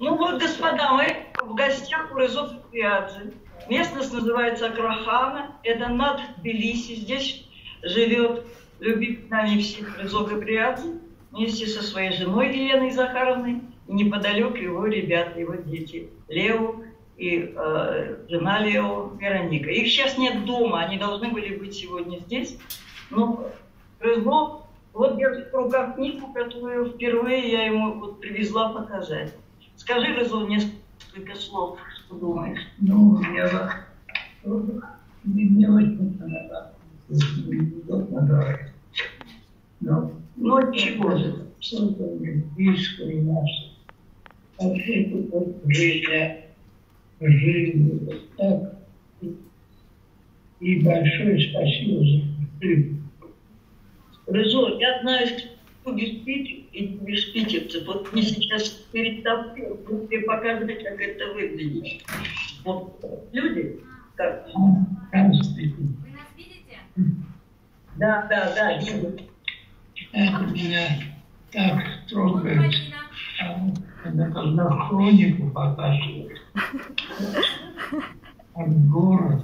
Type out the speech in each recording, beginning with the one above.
Ну вот, господа, мы в гостях у Резо Факриадзе. Местность называется Акрахана. Это над Тбилиси. Здесь живет любимый нами всех Резо Габриадзе вместе со своей женой Еленой Захаровной. И неподалеку его ребята, его дети. Лео и э, жена Лео Вероника. Их сейчас нет дома, они должны были быть сегодня здесь. Но Резо, вот держит в руках книгу, которую впервые я ему вот привезла показать. Скажи, Резо, несколько слов, что думаешь. Ну, я не, не очень понятно. Неудобно говорить. Но Ну, чего же? что-то мне близко и наше. Вообще тут жизнь, жизнь, вот так. И большое спасибо за. Резо, я знаю, что питерцев. Вот мне сейчас перед тобой тебе показывать, как это выглядит. Вот люди, как... Здравствуйте. Вы нас видите? Да, да, да, видно. Это меня так трогает. А, Это когда хронику показывают. От город.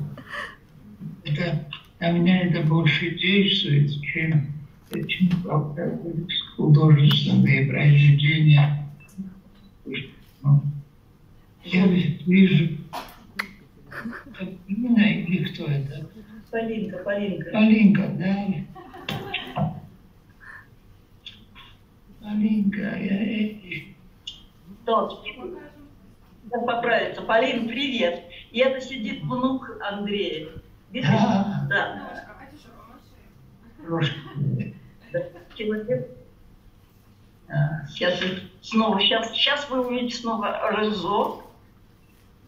Это, на меня это больше действует, чем, художественные произведения. Я вижу, это Нина или кто это? Полинка, Полинка. Полинка, да? Полинка, я эти. Тот. Да, поправиться. Полин, привет. И это сидит внук Андрея. Видишь? Да. Да. Русские. Человек. Да. Сейчас снова, сейчас, сейчас вы увидите снова Резо.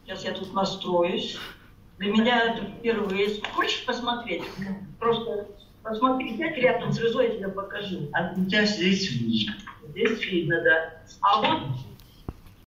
Сейчас я тут настроюсь. Для меня это впервые. Хочешь посмотреть? Просто посмотри, сядь рядом с Резо, я тебе покажу. А у тебя здесь видно. Здесь видно, да. А вот